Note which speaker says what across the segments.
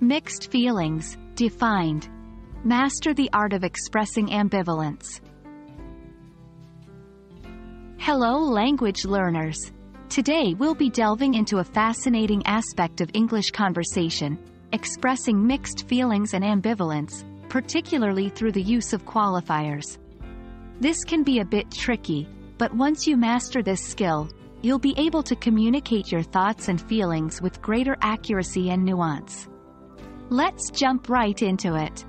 Speaker 1: Mixed feelings, defined. Master the art of expressing ambivalence. Hello language learners. Today we'll be delving into a fascinating aspect of English conversation, expressing mixed feelings and ambivalence, particularly through the use of qualifiers. This can be a bit tricky, but once you master this skill, you'll be able to communicate your thoughts and feelings with greater accuracy and nuance. Let's jump right into it.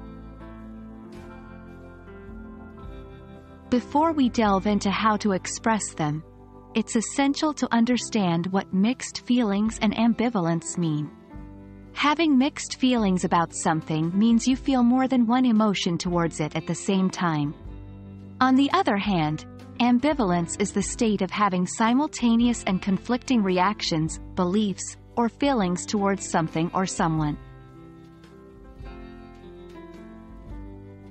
Speaker 1: Before we delve into how to express them, it's essential to understand what mixed feelings and ambivalence mean. Having mixed feelings about something means you feel more than one emotion towards it at the same time. On the other hand, ambivalence is the state of having simultaneous and conflicting reactions, beliefs, or feelings towards something or someone.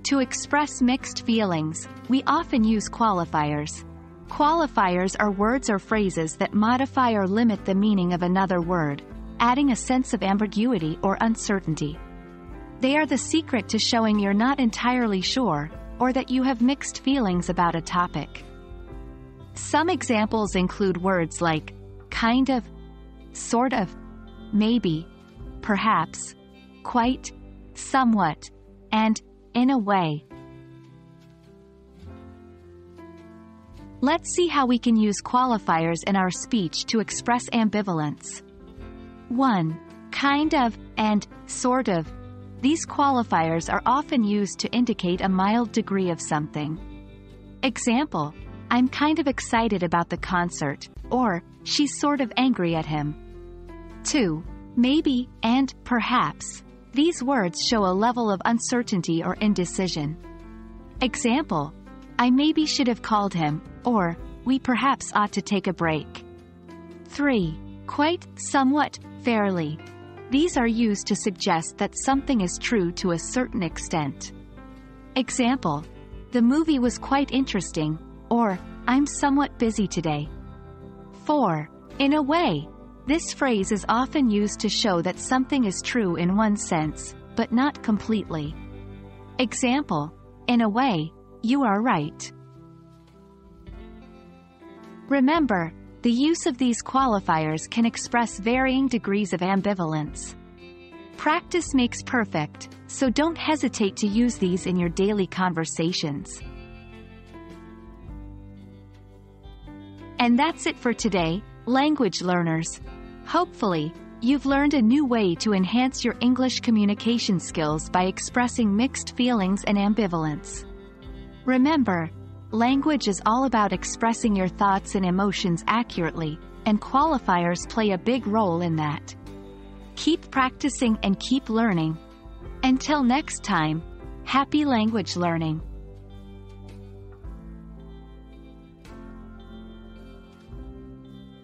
Speaker 1: To express mixed feelings, we often use qualifiers. Qualifiers are words or phrases that modify or limit the meaning of another word, adding a sense of ambiguity or uncertainty. They are the secret to showing you're not entirely sure, or that you have mixed feelings about a topic. Some examples include words like kind of, sort of, maybe, perhaps, quite, somewhat, and in a way. Let's see how we can use qualifiers in our speech to express ambivalence. 1. Kind of, and sort of. These qualifiers are often used to indicate a mild degree of something. Example, I'm kind of excited about the concert, or, she's sort of angry at him. 2. Maybe, and, perhaps. These words show a level of uncertainty or indecision. Example, I maybe should have called him, or, we perhaps ought to take a break. 3. Quite, somewhat, fairly. These are used to suggest that something is true to a certain extent. Example, the movie was quite interesting, or, I'm somewhat busy today. 4. In a way, this phrase is often used to show that something is true in one sense, but not completely. Example, in a way, you are right. Remember, the use of these qualifiers can express varying degrees of ambivalence. Practice makes perfect, so don't hesitate to use these in your daily conversations. And that's it for today, language learners. Hopefully, you've learned a new way to enhance your English communication skills by expressing mixed feelings and ambivalence. Remember, language is all about expressing your thoughts and emotions accurately, and qualifiers play a big role in that. Keep practicing and keep learning. Until next time, happy language learning.